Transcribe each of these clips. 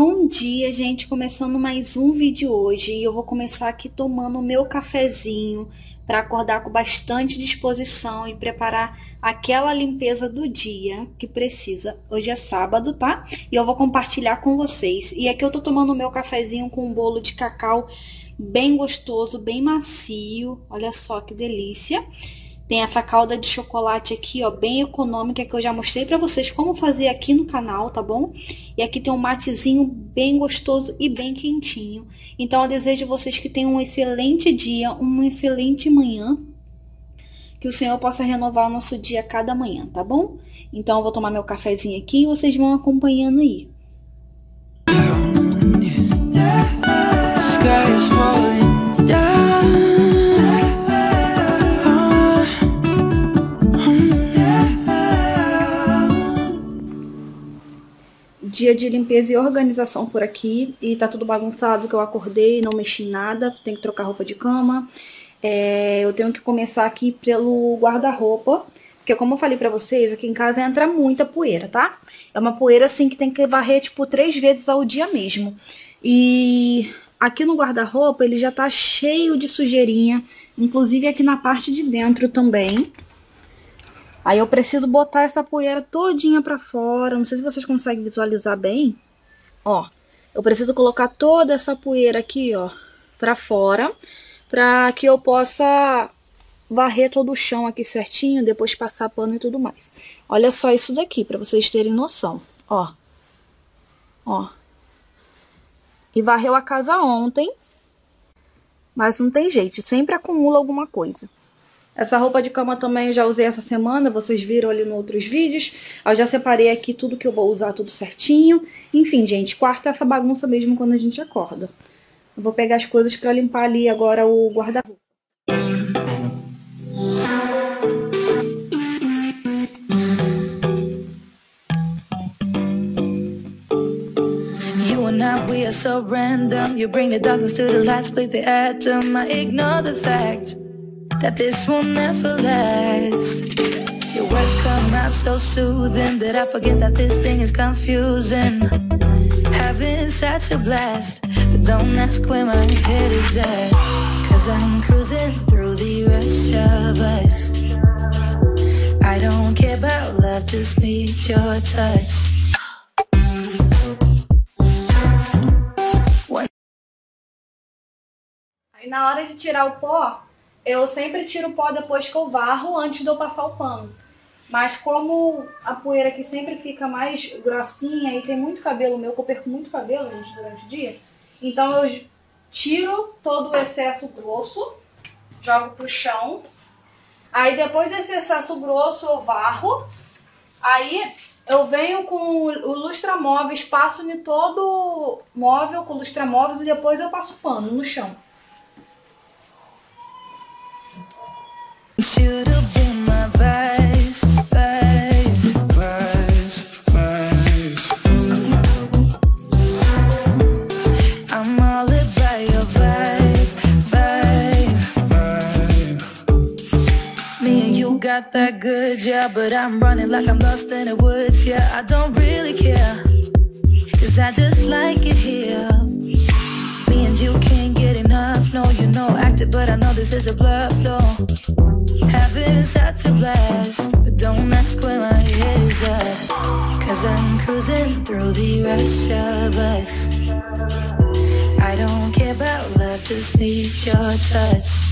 Bom dia, gente. Começando mais um vídeo hoje e eu vou começar aqui tomando o meu cafezinho para acordar com bastante disposição e preparar aquela limpeza do dia que precisa. Hoje é sábado, tá? E eu vou compartilhar com vocês. E aqui eu tô tomando o meu cafezinho com um bolo de cacau bem gostoso, bem macio. Olha só que delícia. Tem essa calda de chocolate aqui, ó, bem econômica, que eu já mostrei pra vocês como fazer aqui no canal, tá bom? E aqui tem um matezinho bem gostoso e bem quentinho. Então, eu desejo a vocês que tenham um excelente dia, uma excelente manhã. Que o Senhor possa renovar o nosso dia cada manhã, tá bom? Então, eu vou tomar meu cafezinho aqui e vocês vão acompanhando aí. Sky is falling dia de limpeza e organização por aqui e tá tudo bagunçado que eu acordei, não mexi em nada, tenho que trocar roupa de cama. É, eu tenho que começar aqui pelo guarda-roupa, porque como eu falei pra vocês, aqui em casa entra muita poeira, tá? É uma poeira assim que tem que varrer tipo três vezes ao dia mesmo. E aqui no guarda-roupa ele já tá cheio de sujeirinha, inclusive aqui na parte de dentro também. Aí eu preciso botar essa poeira todinha pra fora. Não sei se vocês conseguem visualizar bem. Ó, eu preciso colocar toda essa poeira aqui, ó, pra fora. Pra que eu possa varrer todo o chão aqui certinho, depois passar pano e tudo mais. Olha só isso daqui, pra vocês terem noção. Ó. Ó. E varreu a casa ontem. Mas não tem jeito, sempre acumula alguma coisa. Essa roupa de cama também eu já usei essa semana, vocês viram ali nos outros vídeos. Eu já separei aqui tudo que eu vou usar, tudo certinho. Enfim, gente, quarta é essa bagunça mesmo quando a gente acorda. Eu vou pegar as coisas pra limpar ali agora o guarda-roupa. so random You bring the darkness to the light, split the atom I ignore the that this will never last. Your words come out so soothing that I forget that this thing is confusing. Having such a blast, but don't ask where my head is at. Cause I'm cruising through the rush of us. I don't care about love, just need your touch. Aí na hora de tirar o pó, eu sempre tiro o pó depois que eu varro, antes de eu passar o pano. Mas como a poeira aqui sempre fica mais grossinha e tem muito cabelo meu, que eu perco muito cabelo gente, durante o dia, então eu tiro todo o excesso grosso, jogo pro chão. Aí depois desse excesso grosso eu varro. Aí eu venho com o lustramóveis, passo em todo móvel com lustramóveis e depois eu passo pano no chão. Got that good, yeah, but I'm running like I'm lost in the woods, yeah. I don't really care, cause I just like it here. Me and you can't get enough, no, you know, acted, but I know this is a bluff, though. Having such a blast, but don't ask where my head is at. Cause I'm cruising through the rush of us. I don't care about love, just need your touch.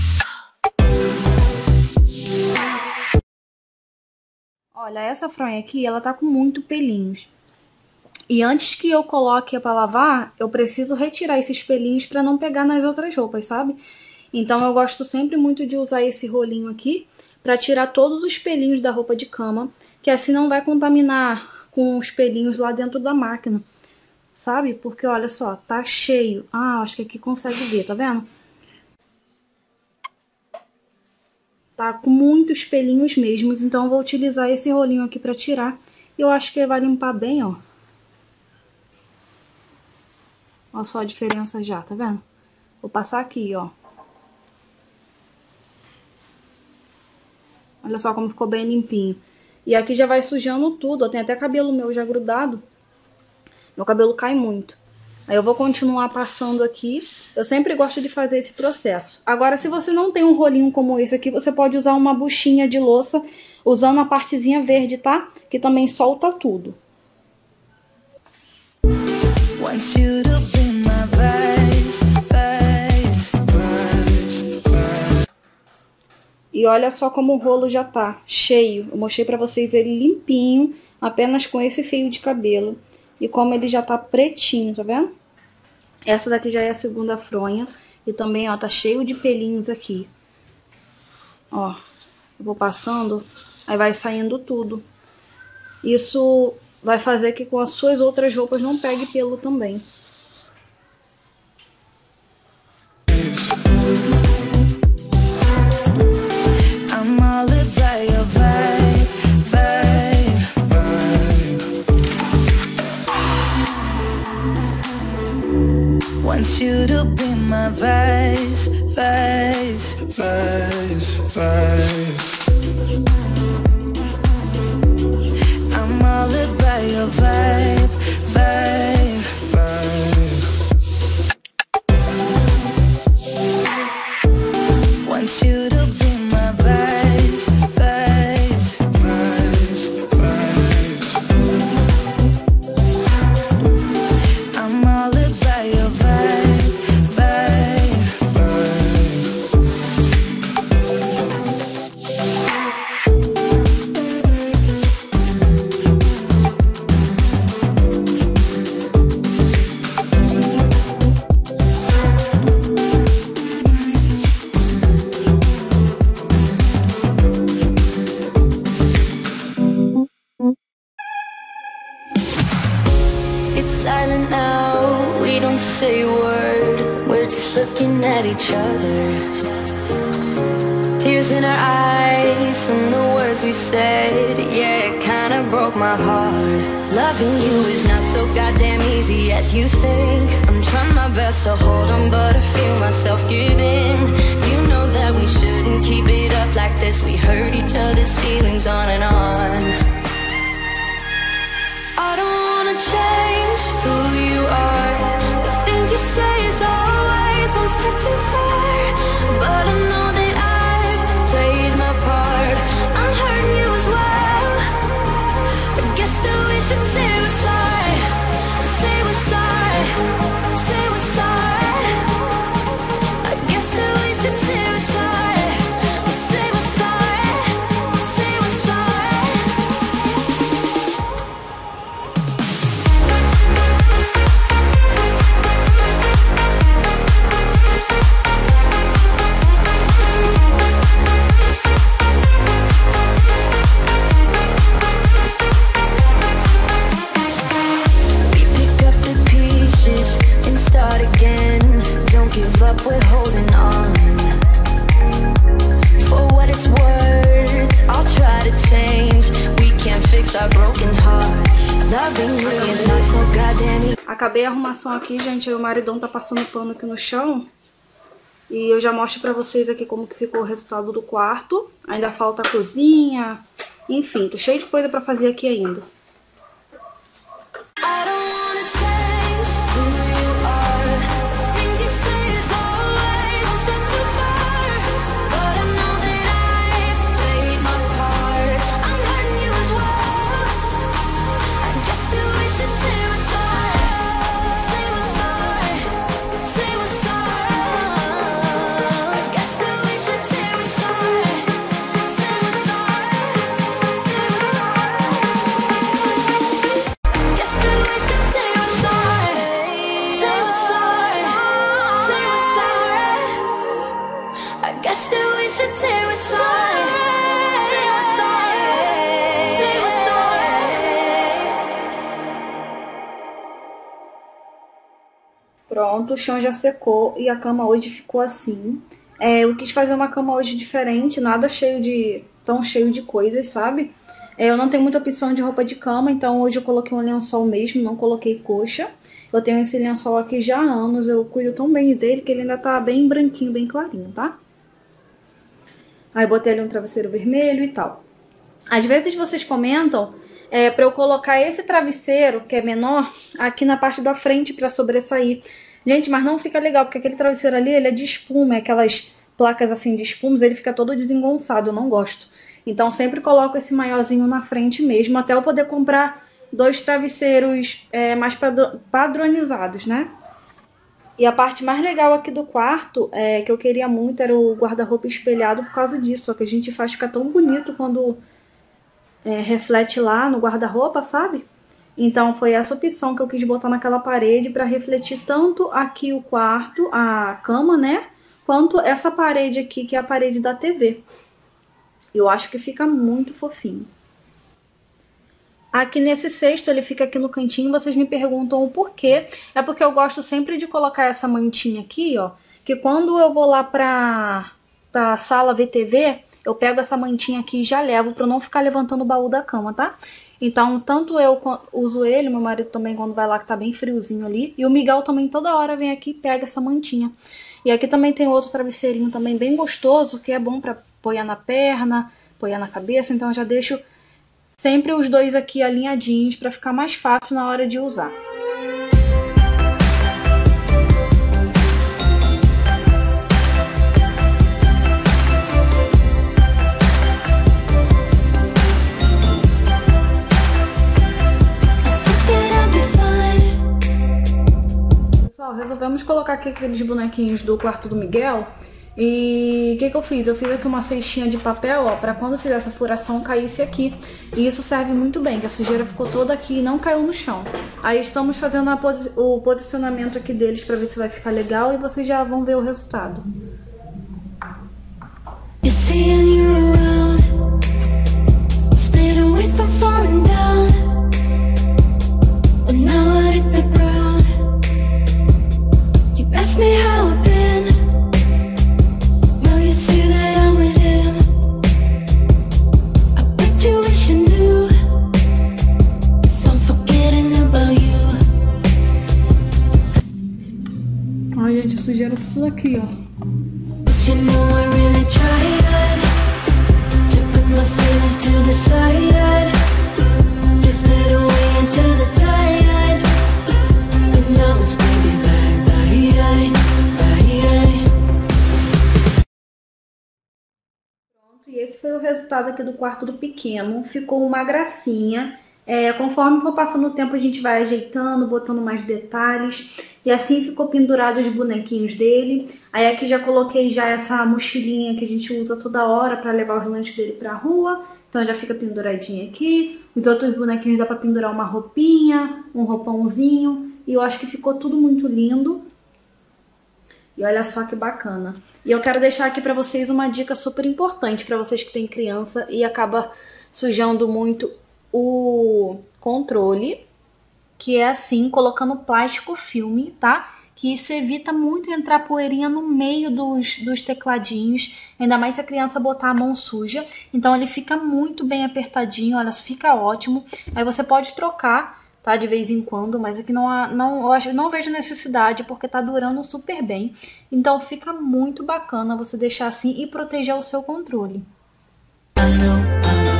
Olha, essa fronha aqui, ela tá com muito pelinhos. E antes que eu coloque para lavar, eu preciso retirar esses pelinhos para não pegar nas outras roupas, sabe? Então eu gosto sempre muito de usar esse rolinho aqui para tirar todos os pelinhos da roupa de cama, que assim não vai contaminar com os pelinhos lá dentro da máquina, sabe? Porque olha só, tá cheio. Ah, acho que aqui consegue ver, tá vendo? Tá com muitos pelinhos mesmos, então eu vou utilizar esse rolinho aqui para tirar. E eu acho que vai limpar bem, ó. Olha só a diferença já, tá vendo? Vou passar aqui, ó. Olha só como ficou bem limpinho. E aqui já vai sujando tudo, ó, tem até cabelo meu já grudado. Meu cabelo cai muito. Aí eu vou continuar passando aqui. Eu sempre gosto de fazer esse processo. Agora, se você não tem um rolinho como esse aqui, você pode usar uma buchinha de louça usando a partezinha verde, tá? Que também solta tudo. E olha só como o rolo já tá cheio. Eu mostrei pra vocês ele limpinho, apenas com esse fio de cabelo. E como ele já tá pretinho, tá vendo? Essa daqui já é a segunda fronha. E também, ó, tá cheio de pelinhos aqui. Ó, eu vou passando, aí vai saindo tudo. Isso vai fazer que com as suas outras roupas não pegue pelo também. Want you to be my vice, vice, vice, vice. I'm all about your vibe, we said. Yeah, it kinda broke my heart. Loving you is not so goddamn easy as you think. I'm trying my best to hold on, but I feel myself giving. You know that we shouldn't keep it up like this. We hurt each other's feelings on and on. I don't wanna change who you are. The things you say is always one step too far. But I know aqui, gente. O maridão tá passando pano aqui no chão. E eu já mostro pra vocês aqui como que ficou o resultado do quarto. Ainda falta a cozinha. Enfim, tô cheio de coisa pra fazer aqui ainda. I o chão já secou e a cama hoje ficou assim. É, eu quis fazer uma cama hoje diferente, nada cheio de. tão cheio de coisas, sabe? É, eu não tenho muita opção de roupa de cama, então hoje eu coloquei um lençol mesmo, não coloquei coxa. Eu tenho esse lençol aqui já há anos, eu cuido tão bem dele que ele ainda tá bem branquinho, bem clarinho, tá? Aí botei ali um travesseiro vermelho e tal. Às vezes vocês comentam é, para eu colocar esse travesseiro, que é menor, aqui na parte da frente para sobressair. Gente, mas não fica legal, porque aquele travesseiro ali, ele é de espuma, é aquelas placas assim de espumas, ele fica todo desengonçado, eu não gosto. Então sempre coloco esse maiorzinho na frente mesmo, até eu poder comprar dois travesseiros é, mais padronizados, né? E a parte mais legal aqui do quarto, é, que eu queria muito, era o guarda-roupa espelhado por causa disso. Só que a gente faz ficar tão bonito quando é, reflete lá no guarda-roupa, sabe? Então foi essa opção que eu quis botar naquela parede para refletir tanto aqui o quarto, a cama, né? Quanto essa parede aqui, que é a parede da TV. Eu acho que fica muito fofinho. Aqui nesse cesto, ele fica aqui no cantinho, vocês me perguntam o porquê. É porque eu gosto sempre de colocar essa mantinha aqui, ó. Que quando eu vou lá pra, pra sala ver TV, eu pego essa mantinha aqui e já levo pra não ficar levantando o baú da cama, tá? Então, tanto eu uso ele, meu marido também quando vai lá que tá bem friozinho ali. E o Miguel também toda hora vem aqui e pega essa mantinha. E aqui também tem outro travesseirinho também bem gostoso, que é bom pra apoiar na perna, apoiar na cabeça. Então eu já deixo Sempre os dois aqui alinhadinhos para ficar mais fácil na hora de usar. Resolvemos colocar aqui aqueles bonequinhos do quarto do Miguel e o que, que eu fiz? Eu fiz aqui uma cestinha de papel, ó, pra quando fizer essa furação caísse aqui. E isso serve muito bem, que a sujeira ficou toda aqui e não caiu no chão. Aí estamos fazendo posi o posicionamento aqui deles pra ver se vai ficar legal e vocês já vão ver o resultado. me sujeira tudo aqui, ó. Pronto, e esse foi o resultado aqui do quarto do pequeno. Ficou uma gracinha. É, conforme for passando o tempo, a gente vai ajeitando, botando mais detalhes. E assim ficou pendurado os bonequinhos dele. Aí aqui já coloquei já essa mochilinha que a gente usa toda hora para levar os lanches dele pra rua. Então já fica penduradinha aqui. Os outros bonequinhos dá pra pendurar uma roupinha, um roupãozinho. E eu acho que ficou tudo muito lindo. E olha só que bacana. E eu quero deixar aqui para vocês uma dica super importante para vocês que têm criança e acaba sujando muito o controle, que é assim, colocando plástico filme, tá? Que isso evita muito entrar poeirinha no meio dos, dos tecladinhos, ainda mais se a criança botar a mão suja. Então ele fica muito bem apertadinho, olha, fica ótimo. Aí você pode trocar, tá? De vez em quando, mas aqui não, há, não, eu acho, não vejo necessidade porque tá durando super bem. Então fica muito bacana você deixar assim e proteger o seu controle. I know, I know.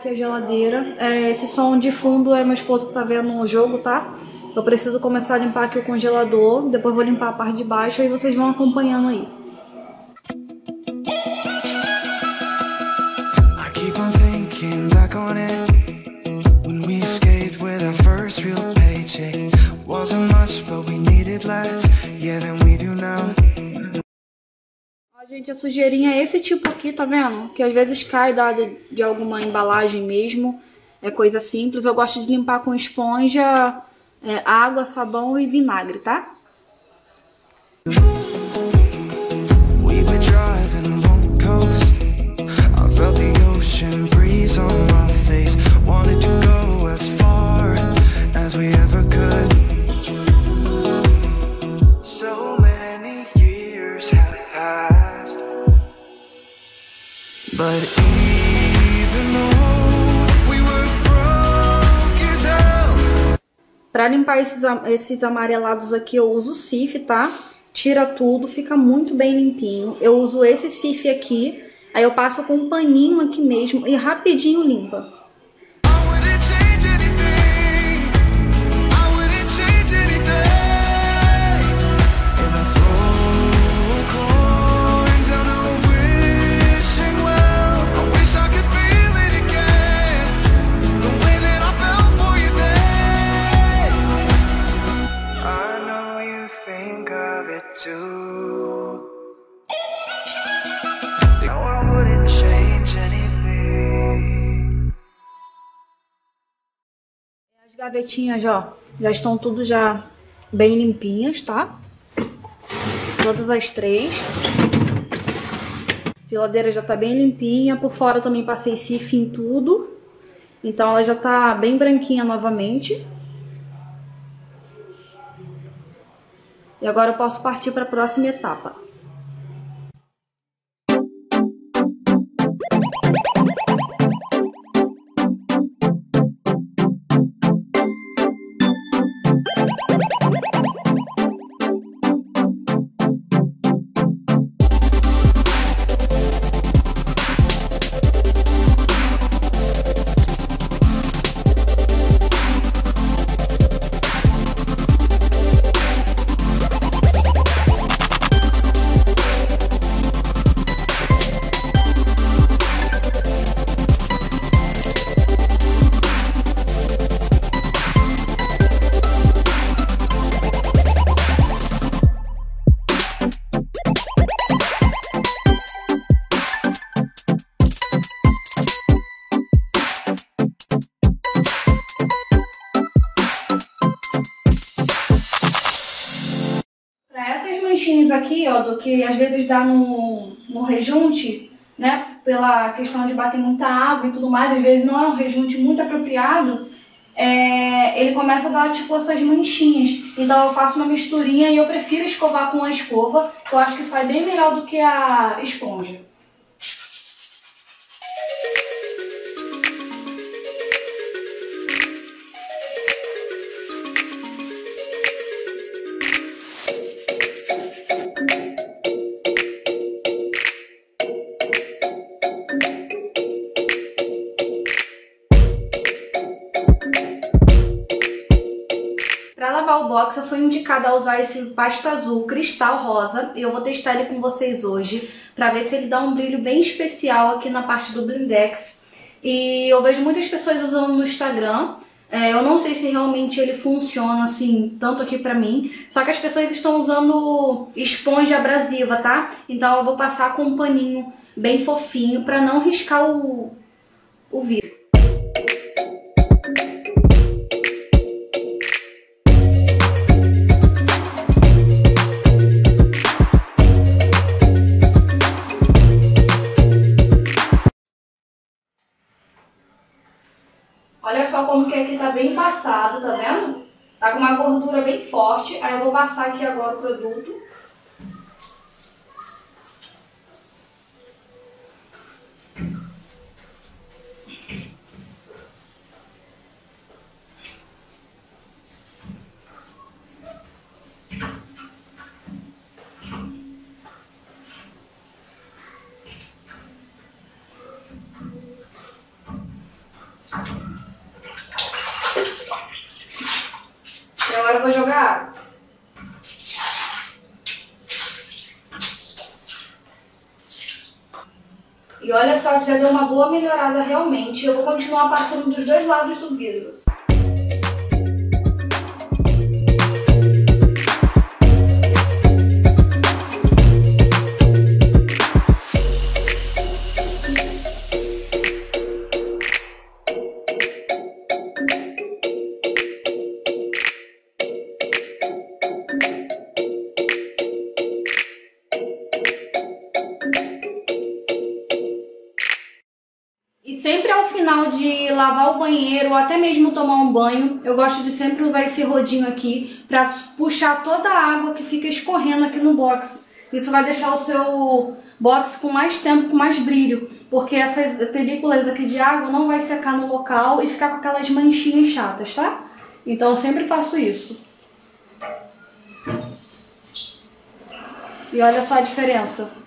Aqui a geladeira. É, esse som de fundo é meu esposo que tá vendo o jogo, tá? Eu preciso começar a limpar aqui o congelador, depois vou limpar a parte de baixo e vocês vão acompanhando aí. I gente, a sujeirinha é esse tipo aqui, tá vendo? Que às vezes cai dado de alguma embalagem mesmo. É coisa simples. Eu gosto de limpar com esponja, é, água, sabão e vinagre, tá? We were driving along the coast I felt the ocean breeze on my face Wanted to go Pra limpar esses, esses amarelados aqui, eu uso o Cif, tá? Tira tudo, fica muito bem limpinho. Eu uso esse Cif aqui, aí eu passo com um paninho aqui mesmo e rapidinho limpa. As gavetinhas, ó, já estão tudo já bem limpinhas, tá? Todas as três. A geladeira já tá bem limpinha. Por fora também passei cif em tudo. Então ela já tá bem branquinha novamente. E agora eu posso partir para a próxima etapa. Que às vezes dá no, no rejunte, né? Pela questão de bater muita água e tudo mais, às vezes não é um rejunte muito apropriado, é, ele começa a dar tipo essas manchinhas. Então eu faço uma misturinha e eu prefiro escovar com a escova, que eu acho que sai bem melhor do que a esponja. Para lavar o box, eu fui indicada a usar esse pasta azul cristal rosa e eu vou testar ele com vocês hoje para ver se ele dá um brilho bem especial aqui na parte do blindex. E eu vejo muitas pessoas usando no Instagram. É, eu não sei se realmente ele funciona assim, tanto aqui pra mim. Só que as pessoas estão usando esponja abrasiva, tá? Então eu vou passar com um paninho bem fofinho pra não riscar o, o vidro. Só como que aqui tá bem passado, tá vendo? Tá com uma gordura bem forte. Aí eu vou passar aqui agora o produto. E agora eu vou jogar água. E olha só que já deu uma boa melhorada realmente. Eu vou continuar passando dos dois lados do vidro. Sempre ao final de lavar o banheiro ou até mesmo tomar um banho, eu gosto de sempre usar esse rodinho aqui para puxar toda a água que fica escorrendo aqui no box. Isso vai deixar o seu box com mais tempo, com mais brilho, porque essas películas aqui de água não vai secar no local e ficar com aquelas manchinhas chatas, tá? Então eu sempre faço isso. E olha só a diferença.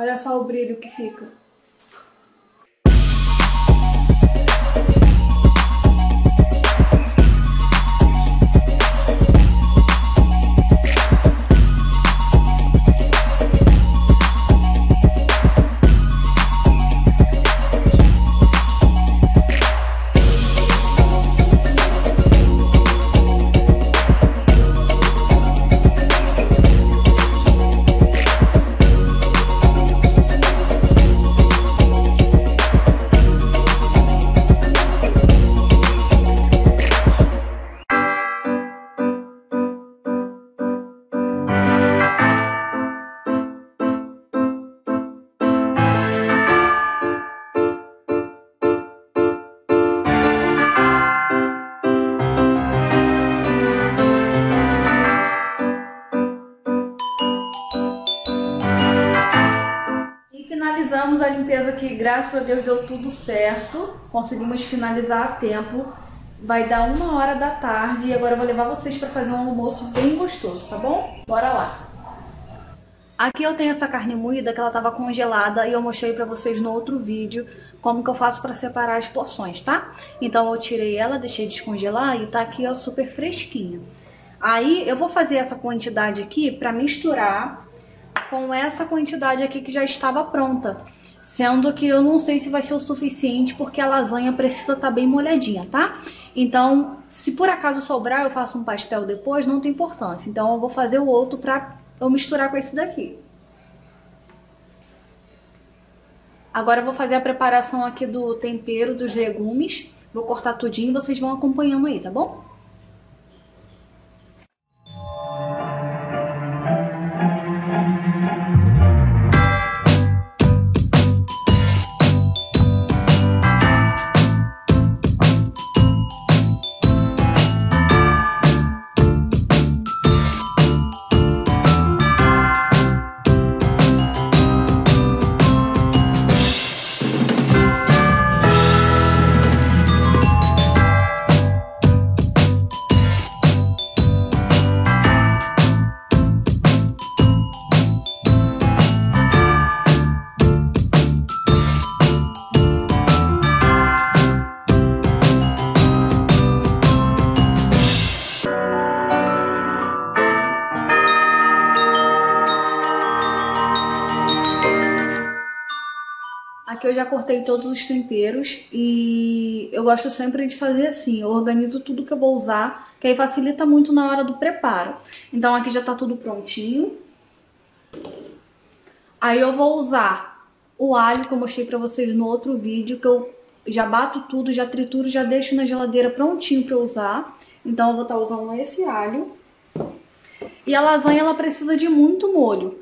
Olha só o brilho que fica. Graças a Deus deu tudo certo. Conseguimos finalizar a tempo. Vai dar uma hora da tarde e agora eu vou levar vocês para fazer um almoço bem gostoso, tá bom? Bora lá! Aqui eu tenho essa carne moída que ela estava congelada e eu mostrei para vocês no outro vídeo como que eu faço para separar as porções, tá? Então eu tirei ela, deixei descongelar e tá aqui ó, super fresquinha. Aí eu vou fazer essa quantidade aqui para misturar com essa quantidade aqui que já estava pronta. Sendo que eu não sei se vai ser o suficiente, porque a lasanha precisa estar bem molhadinha, tá? Então, se por acaso sobrar, eu faço um pastel depois, não tem importância. Então, eu vou fazer o outro pra eu misturar com esse daqui. Agora, eu vou fazer a preparação aqui do tempero dos legumes. Vou cortar tudinho e vocês vão acompanhando aí, tá bom? Eu já cortei todos os temperos e eu gosto sempre de fazer assim, eu organizo tudo que eu vou usar, que aí facilita muito na hora do preparo. Então aqui já tá tudo prontinho. Aí eu vou usar o alho que eu mostrei pra vocês no outro vídeo, que eu já bato tudo, já trituro, já deixo na geladeira prontinho pra usar. Então eu vou estar usando esse alho. E a lasanha ela precisa de muito molho.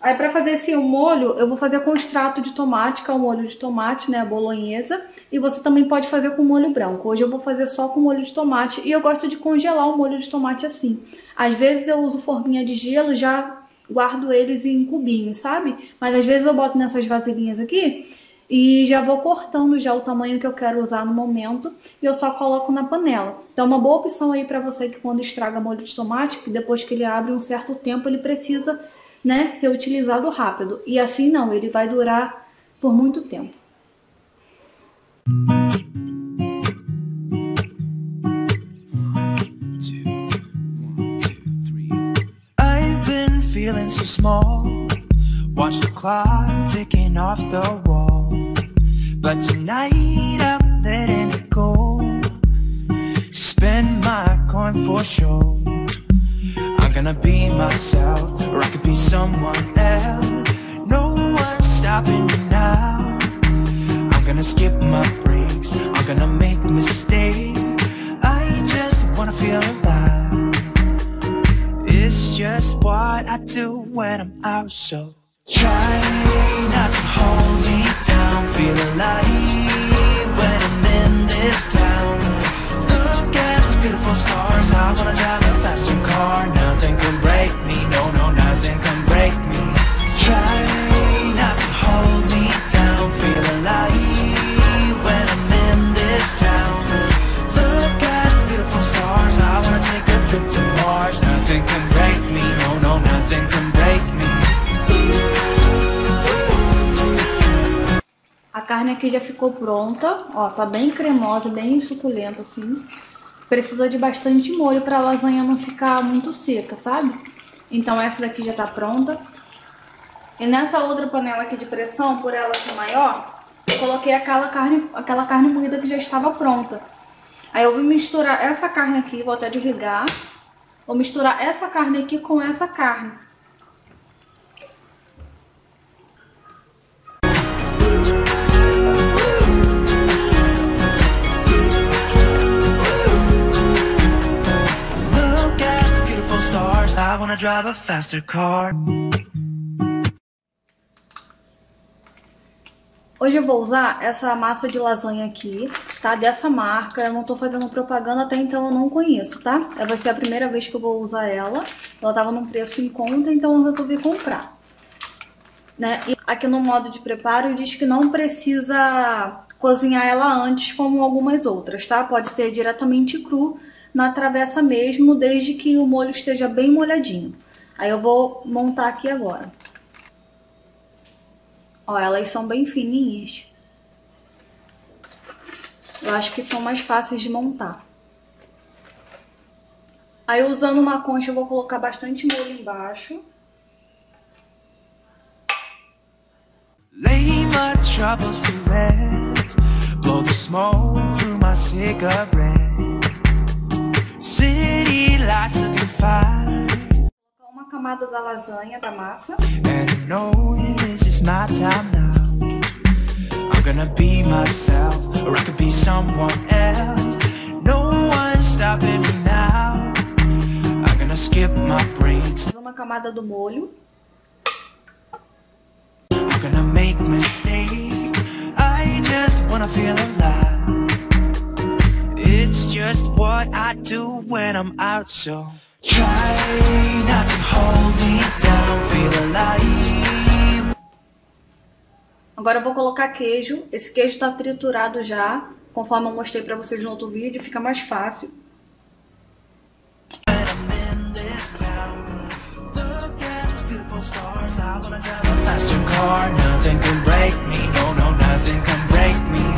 Aí para fazer esse molho, eu vou fazer com extrato de tomate, que é o molho de tomate, né, a bolonhesa, e você também pode fazer com molho branco. Hoje eu vou fazer só com molho de tomate e eu gosto de congelar o molho de tomate assim. Às vezes eu uso forminha de gelo, já guardo eles em cubinhos, sabe? Mas às vezes eu boto nessas vasilhinhas aqui e já vou cortando já o tamanho que eu quero usar no momento e eu só coloco na panela. Então uma boa opção aí para você que quando estraga molho de tomate, que depois que ele abre um certo tempo, ele precisa né, ser utilizado rápido. E assim não, ele vai durar por muito tempo. Feeling so small. Watch the clock ticking off the wall. But tonight I'm letting it go. Spend my coin for sure. I'm gonna be myself, or I could be someone else. No one's stopping me now. I'm gonna skip my breaks. I'm gonna make mistakes. I just wanna feel alive. It's just what I do when I'm out. So try not to hold me down. Feel alive when I'm in this town. beautiful stars I wanna drive a faster car. Nothing can break me No, no, nothing can break me. Try not to hold me down Feel alive when I'm in this town. Look at the beautiful stars I wanna take a trip to Mars. Nothing can break me No, no, nothing can break me. A carne aqui já ficou pronta, ó, tá bem cremosa, bem suculenta assim. Precisa de bastante molho para a lasanha não ficar muito seca, sabe? Então essa daqui já tá pronta. E nessa outra panela aqui de pressão, por ela ser maior, eu coloquei aquela carne, aquela carne moída que já estava pronta. Aí eu vou misturar essa carne aqui, vou até desligar. Vou misturar essa carne aqui com essa carne. I wanna drive a faster car. Hoje eu vou usar essa massa de lasanha aqui, tá? Dessa marca. Eu não tô fazendo propaganda, até então eu não conheço, tá? Vai ser a primeira vez que eu vou usar ela. Ela tava num preço em conta, então eu resolvi comprar. Né? E aqui no modo de preparo diz que não precisa cozinhar ela antes como algumas outras, tá? Pode ser diretamente cru na travessa mesmo, desde que o molho esteja bem molhadinho. Aí eu vou montar aqui agora. Ó, elas são bem fininhas. Eu acho que são mais fáceis de montar. Aí usando uma concha eu vou colocar bastante molho embaixo. Lay my troubles to rest. Blow the smoke through my cigarette. Colocar uma camada da lasanha, da massa. And know this is my time now. I'm gonna be myself, or I could be someone else. No one's stopping me now. I'm gonna skip my breaks. Uma camada do molho. I'm gonna make mistakes. I just wanna feel alive. It's just what I do when I'm out, so try not to hold me down. Feel alive. Agora eu vou colocar queijo. Esse queijo tá triturado já, conforme eu mostrei pra vocês no outro vídeo, fica mais fácil. faster car. Nothing can break me. No, nothing can break me.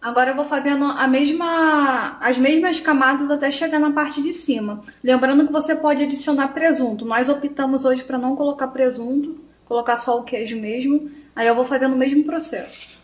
Agora eu vou fazendo a mesma, as mesmas camadas até chegar na parte de cima. Lembrando que você pode adicionar presunto. Nós optamos hoje para não colocar presunto, colocar só o queijo mesmo. Aí eu vou fazendo o mesmo processo.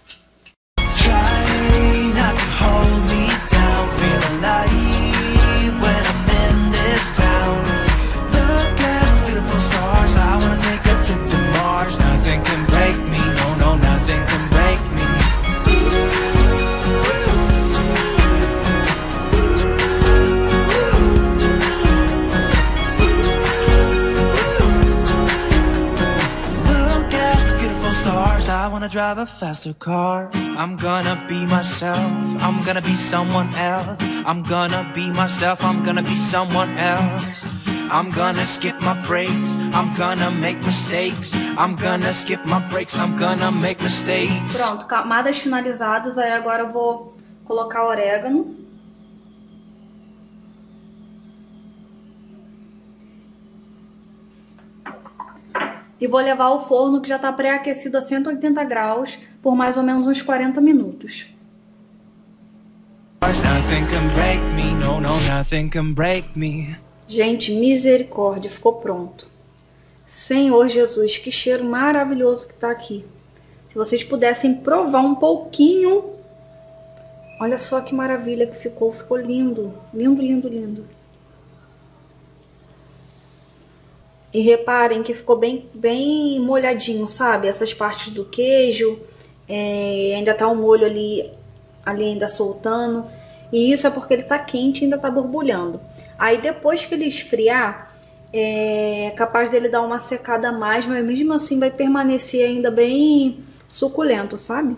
Wanna drive a faster car. I'm gonna be myself. I'm gonna be someone else. I'm gonna be myself. I'm gonna be someone else. I'm gonna skip my breaks. I'm gonna make mistakes. I'm gonna skip my breaks. I'm gonna make mistakes. Pronto, camadas finalizadas. Aí agora eu vou colocar orégano. E vou levar ao forno que já está pré-aquecido a 180 graus por mais ou menos uns 40 minutos. Gente, misericórdia, ficou pronto. Senhor Jesus, que cheiro maravilhoso que tá aqui. Se vocês pudessem provar um pouquinho. Olha só que maravilha que ficou, ficou lindo. Lindo, lindo, lindo. E reparem que ficou bem, bem molhadinho, sabe? Essas partes do queijo, é, ainda tá o molho ali, ali ainda soltando. E isso é porque ele tá quente e ainda tá borbulhando. Aí depois que ele esfriar, é capaz dele dar uma secada a mais, mas mesmo assim vai permanecer ainda bem suculento, sabe?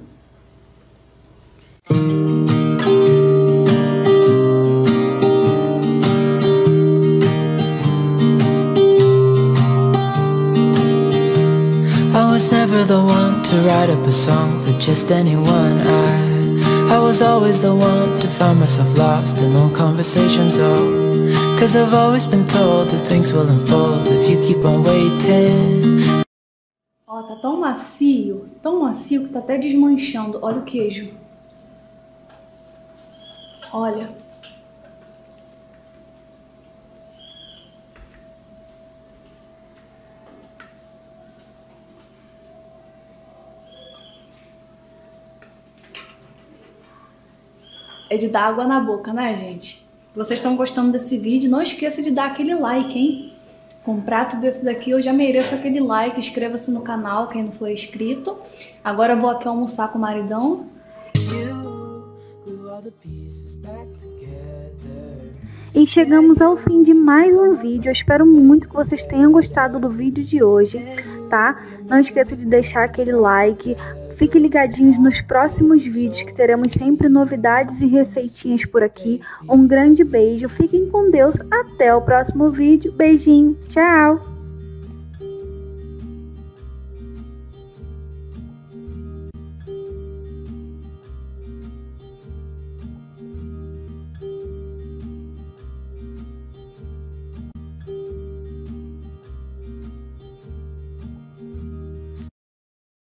I never the one to write up a song for just anyone. I I was always the one to find myself lost in long conversations. Oh, Cause I've always been told that things will unfold if you keep on waiting. Ó, tá tão macio, tão macio que tá até desmanchando. Olha o queijo. Olha. É de dar água na boca, né, gente? Vocês estão gostando desse vídeo? Não esqueça de dar aquele like, hein? Com um prato desse daqui eu já mereço aquele like. Inscreva-se no canal, quem não for inscrito. Agora eu vou aqui almoçar com o maridão. E chegamos ao fim de mais um vídeo. Eu espero muito que vocês tenham gostado do vídeo de hoje, tá? Não esqueça de deixar aquele like. Fiquem ligadinhos nos próximos vídeos que teremos sempre novidades e receitinhas por aqui. Um grande beijo, fiquem com Deus. Até o próximo vídeo. Beijinho, tchau!